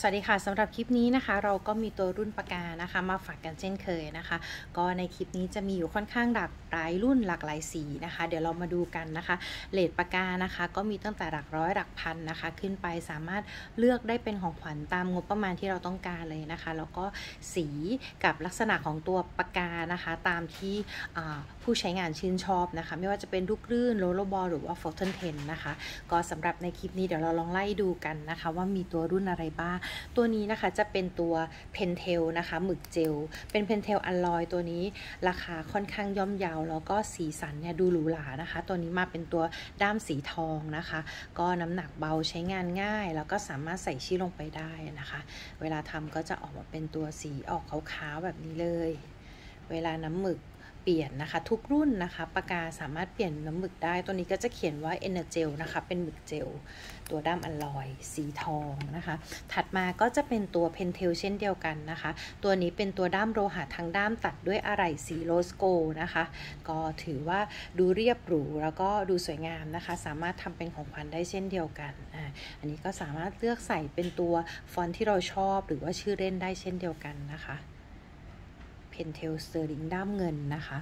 สวัสดีค่ะสำหรับคลิปนี้นะคะ เราก็มีตัวรุ่นปากกานะคะ มาฝากกันเช่นเคยนะคะ ก็ในคลิปนี้จะมีอยู่ค่อนข้างหลากหลายรุ่นหลากหลายสีนะคะ เดี๋ยวเรามาดูกันนะคะเรตปากกานะคะ ก็มีตั้งแต่หลักร้อยหลักพันนะคะ ขึ้นไปสามารถเลือกได้เป็นของขวัญตามงบประมาณที่เราต้องการเลยนะคะ แล้วก็สีกับลักษณะของตัวปากกานะคะ ตามที่ผู้ใช้งานชื่นชอบนะคะ ไม่ว่าจะเป็นลูกลื่น rollerball หรือว่า fountain pen นะคะ ก็สำหรับในคลิปนี้เดี๋ยวเราลองไล่ดูกันนะคะ ว่ามีตัวรุ่นอะไรบ้างตัวนี้นะคะจะเป็นตัว Pentel นะคะหมึกเจล เป็น Pentel alloy ตัวนี้ราคาค่อนข้างย่อมเยาว แล้วก็สีสันเนี่ยดูหรูหรานะคะ ตัวนี้มาเป็นตัวด้ามสีทองนะคะ ก็น้ำหนักเบาใช้งานง่าย แล้วก็สามารถใส่ชื่อลงไปได้นะคะ เวลาทำก็จะออกมาเป็นตัวสีออกขาวๆแบบนี้เลย เวลาน้ำหมึก เปลี่ยนนะคะ ทุกรุ่นนะคะปากกาสามารถเปลี่ยนน้ำหมึกได้ ตัวนี้ก็จะเขียนว่า e n e r g e l นะคะ เป็นหมึกเจล ตัวด้ามอลลอยสีทองนะคะ ถัดมาก็จะเป็นตัว Pentel เช่นเดียวกันนะคะ ตัวนี้เป็นตัวด้ามโลหะทางด้ามตัดด้วยอะไหล่สี rose gold นะคะ ก็ถือว่าดูเรียบหรูแล้วก็ดูสวยงามนะคะ สามารถทำเป็นของขวัญได้เช่นเดียวกันอ่าอันนี้ก็สามารถเลือกใส่เป็นตัวฟอนต์ที่เราชอบ หรือว่าชื่อเล่นได้เช่นเดียวกันนะคะ Pentel Sterling ด้ามเงินนะคะ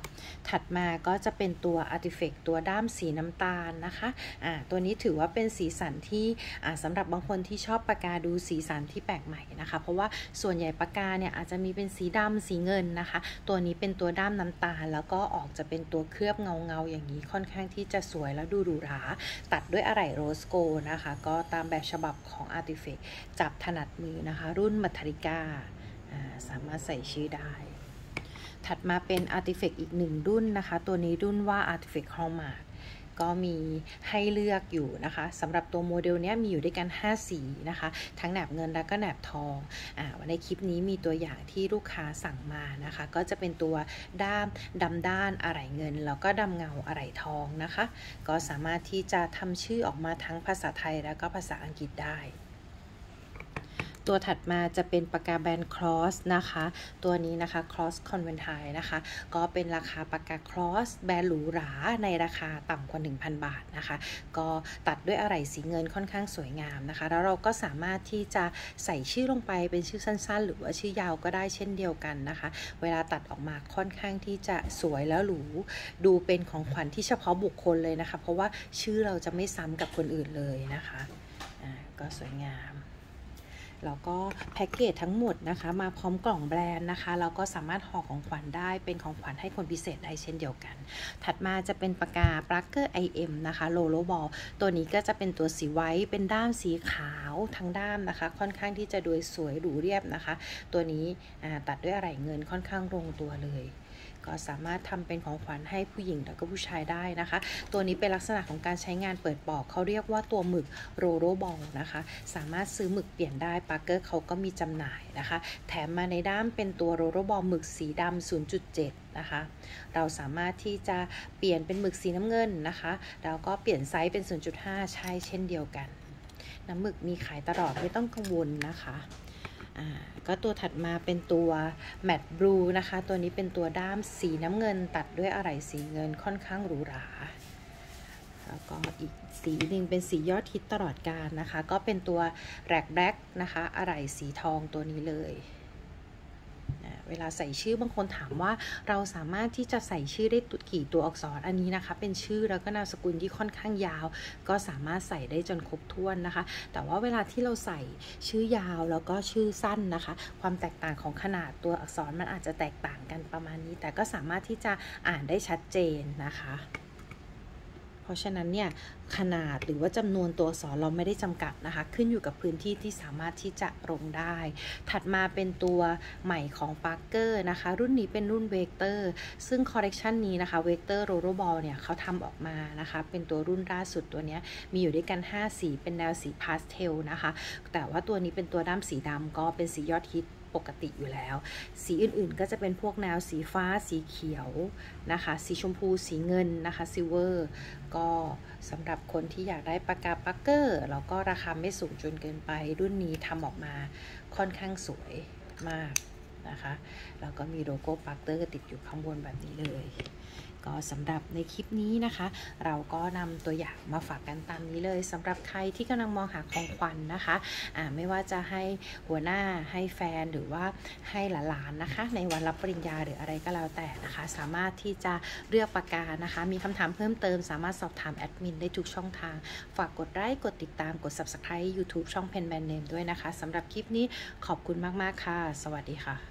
ถัดมาก็จะเป็นตัว Artifact ตัวด้ามสีน้ำตาลนะคะอ่าตัวนี้ถือว่าเป็นสีสันที่อ่าสำหรับบางคนที่ชอบปากกาดูสีสันที่แปลกใหม่นะคะ เพราะว่าส่วนใหญ่ปากกาเนี่ยอาจจะมีเป็นสีดำสีเงินนะคะ ตัวนี้เป็นตัวด้ามน้ำตาล แล้วก็ออกจะเป็นตัวเคลือบเงาเงาอย่างนี้ค่อนข้างที่จะสวยแล้วดูหรูหราตัดด้วยอะไหล่ rose gold นะคะ ก็ตามแบบฉบับของ Artifact จับถนัดมือนะคะ รุ่นมัทริกาสามารถใส่ชื่อได้ ถัดมาเป็น Artifact อีกหนึ่งรุ่นนะคะ ตัวนี้รุ่นว่า Artifact Hallmark ก็มีให้เลือกอยู่นะคะสำหรับตัวโมเดลนี้มีอยู่ด้วยกัน 5 สีนะคะ ทั้งแหนบเงินและก็แหนบทองอ่าในคลิปนี้มีตัวอย่างที่ลูกค้าสั่งมานะคะ ก็จะเป็นตัวด้ามดำด้านอะไหล่เงิน แล้วก็ดำเงาอะไหล่ทองนะคะ ก็สามารถที่จะทำชื่อออกมาทั้งภาษาไทยแล้วก็ภาษาอังกฤษได้ ตัวถัดมาจะเป็นปากกาแบรนด์ Cross นะคะ ตัวนี้นะคะ Cross Coventryนะคะ ก็เป็นราคาปากกาครอสแบรนด์หรูหราในราคาต่ำกว่า 1,000 บาทนะคะ ก็ตัดด้วยอะไหล่สีเงินค่อนข้างสวยงามนะคะ แล้วเราก็สามารถที่จะใส่ชื่อลงไปเป็นชื่อสั้นๆ หรือว่าชื่อยาวก็ได้เช่นเดียวกันนะคะ เวลาตัดออกมาค่อนข้างที่จะสวยแล้วหรูดูเป็นของขวัญที่เฉพาะบุคคลเลยนะคะ เพราะว่าชื่อเราจะไม่ซ้ำกับคนอื่นเลยนะคะอ่าก็สวยงาม แล้วก็แพ็กเกจทั้งหมดนะคะ มาพร้อมกล่องแบรนด์นะคะแล้วก็สามารถห่อของขวัญได้เป็นของขวัญให้คนพิเศษได้เช่นเดียวกัน ถัดมาจะเป็นปากกาปลั๊กเกอร์ IM นะคะโลโลบอลตัวนี้ก็จะเป็นตัวสีไว้เป็นด้ามสีขาวทั้งด้ามนะคะ ค่อนข้างที่จะดูสวยหรูเรียบนะคะ ตัวนี้ตัดด้วยอะไหล่เงินค่อนข้างลงตัวเลย ก็สามารถทำเป็นของขวัญให้ผู้หญิงแล้วก็ผู้ชายได้นะคะ ตัวนี้เป็นลักษณะของการใช้งานเปิดปลอกเขาเรียกว่าตัวหมึกrollerball นะคะ สามารถซื้อหมึกเปลี่ยนได้ Parker เขาก็มีจำหน่ายนะคะ แถมมาในด้ามเป็นตัว rollerball หมึกสีดำ0.7 นะคะ เราสามารถที่จะเปลี่ยนเป็นหมึกสีน้ำเงินนะคะแล้วก็เปลี่ยนไซส์เป็น 0.5 ได้เช่นเดียวกันน้ำหมึกมีขายตลอดไม่ต้องกังวลนะคะ ก็ตัวถัดมาเป็นตัว matte blue นะคะ ตัวนี้เป็นตัวด้ามสีน้ำเงินตัดด้วยอะไหล่สีเงินค่อนข้างหรูหรา แล้วก็อีกสีหนึ่งเป็นสียอดฮิตตลอดการนะคะ ก็เป็นตัวแร็กแบล็กนะคะอะไหล่สีทองตัวนี้เลย เวลาใส่ชื่อบางคนถามว่าเราสามารถที่จะใส่ชื่อได้กี่ตัวอักษรอันนี้นะคะ เป็นชื่อแล้วก็นามสกุลที่ค่อนข้างยาว ก็สามารถใส่ได้จนครบถ้วนนะคะ แต่ว่าเวลาที่เราใส่ชื่อยาวแล้วก็ชื่อสั้นนะคะ ความแตกต่างของขนาดตัวอักษรมันอาจจะแตกต่างกันประมาณนี้ แต่ก็สามารถที่จะอ่านได้ชัดเจนนะคะ เพราะฉะนั้นเนี่ยขนาดหรือว่าจำนวนตัวอักษรเราไม่ได้จำกัดนะคะ ขึ้นอยู่กับพื้นที่ที่สามารถที่จะลงได้ ถัดมาเป็นตัวใหม่ของ Parker นะคะ รุ่นนี้เป็นรุ่นเวกเตอร์ซึ่งคอร์เรคชันนี้นะคะ Vector rollerball เนี่ยเขาทำออกมานะคะ เป็นตัวรุ่นล่าสุดตัวนี้มีอยู่ด้วยกัน 5 สี เป็นแนวสีพาสเทลนะคะ แต่ว่าตัวนี้เป็นตัวด้ามสีดำก็เป็นสียอดฮิต ปกติอยู่แล้ว สีอื่นๆก็จะเป็นพวกแนวสีฟ้าสีเขียวนะคะ สีชมพูสีเงินนะคะ silver ก็สำหรับคนที่อยากได้ปากกา Parker แล้วก็ราคาไม่สูงจนเกินไป รุ่นนี้ทำออกมาค่อนข้างสวยมากนะคะ แล้วก็มีโลโก้ Parker ติดอยู่ข้างบนแบบนี้เลย ก็สำหรับในคลิปนี้นะคะ เราก็นำตัวอย่างมาฝากกันตามนี้เลยสำหรับใครที่กำลังมองหาของขวัญนะคะะไม่ว่าจะให้หัวหน้าให้แฟนหรือว่าให้หลานๆนะคะ ในวันรับปริญญาหรืออะไรก็แล้วแต่นะคะ สามารถที่จะเลือกปากกานะคะ มีคำถามเพิ่มเติม สามารถสอบถามแอดมินได้ทุกช่องทาง ฝากกดไลค์กดติดตามกด subscribe YouTube ช่อง Pen Band Name ด้วยนะคะสำหรับคลิปนี้ขอบคุณมากๆค่ะ สวัสดีค่ะ